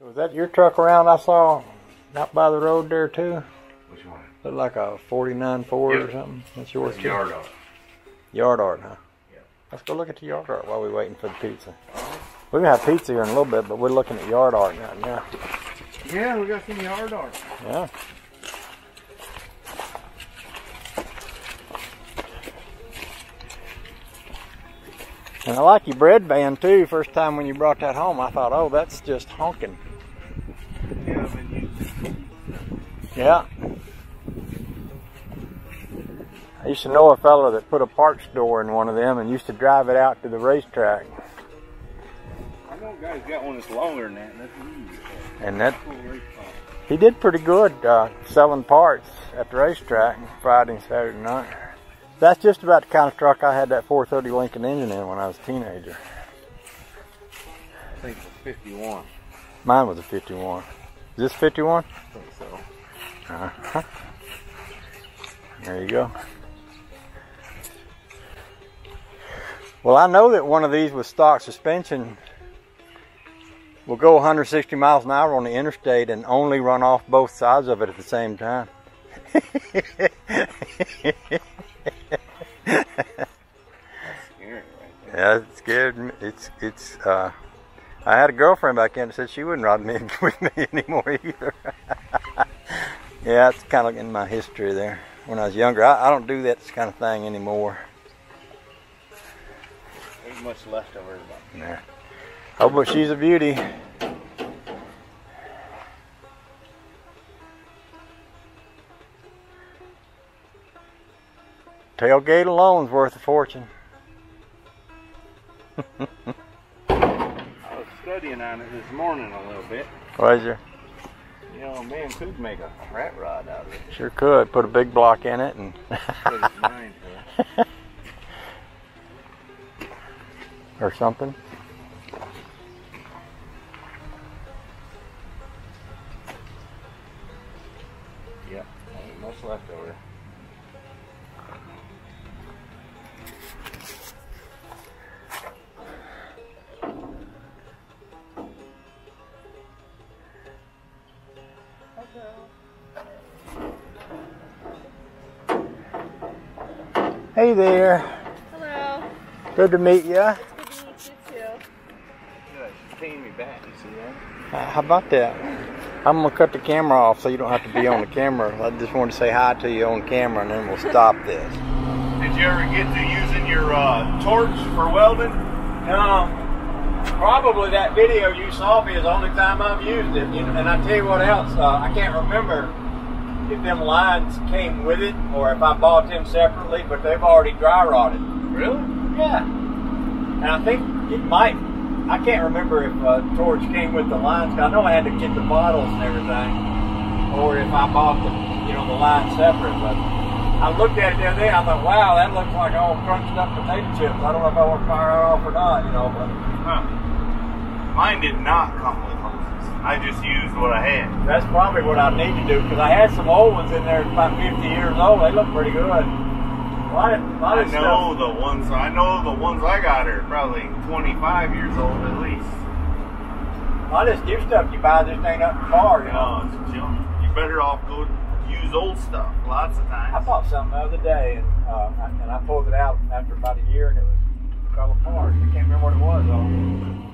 Was that your truck around I saw out by the road there too? Which one? Looked like a 49 Ford or something. That's yours That's too? yard art. Yard art, huh? Yep. Let's go look at the yard art while we're waiting for the pizza. We're gonna have pizza here in a little bit, but we're looking at yard art right now. Yeah, we got some yard art. Yeah. And I like your bread van too. First time when you brought that home, I thought, oh, that's just honking. Yeah, I've been using Yeah. I used to know a fellow that put a parts door in one of them and used to drive it out to the racetrack. I know a guy's got one that's longer than that, and that's easy. And that Cool race car. he did pretty good uh, selling parts at the racetrack Friday and Saturday night. That's just about the kind of truck I had that 430 Lincoln engine in when I was a teenager. I think it's a 51. Mine was a 51. Is this 51? I think so. Uh-huh. There you go. Well, I know that one of these with stock suspension will go 160 miles an hour on the interstate and only run off both sides of it at the same time. It's it's. Uh, I had a girlfriend back then that said she wouldn't ride me with me anymore either. yeah, it's kind of in my history there. When I was younger, I, I don't do that kind of thing anymore. Ain't much left of her. But Yeah. Oh, but she's a beauty. Tailgate alone's worth a fortune. I was studying on it this morning a little bit. Was you? You know, a man could make a rat rod out of it. Sure could. Put a big block in it and. Or something. Yep. Ain't much left over. Hey there. Hello. Good to meet ya. Good to meet you too. Yeah, she's paying me back. You see that? Uh, how about that? I'm gonna cut the camera off so you don't have to be on the camera. I just wanted to say hi to you on camera and then we'll stop this. Did you ever get to using your uh, torch for welding? No, probably that video you saw me is the only time I've used it. And I tell you what else, uh, I can't remember if them lines came with it or if I bought them separately, but they've already dry rotted. Really? Yeah. And I think it might. I can't remember if uh, Torch came with the lines. I know I had to get the bottles and everything, or if I bought the, you know, the line separate. But I looked at it the other day. and I thought, wow, that looks like all crunched up potato chips. I don't know if I want to fire it off or not, you know. But Huh. Mine did not come with. I just used what I had. that's probably what I need to do because I had some old ones in there, about 50 years old. They look pretty good. A lot of, a lot I of know stuff. the ones. I know the ones I got are probably 25 years old at least. A lot of this new stuff you buy just ain't up to par, you know. No, it's junk. You better off go use old stuff. Lots of times. I bought something the other day, and uh, I- and I pulled it out after about a year, and it was fell apart. I can't remember what it was. Though.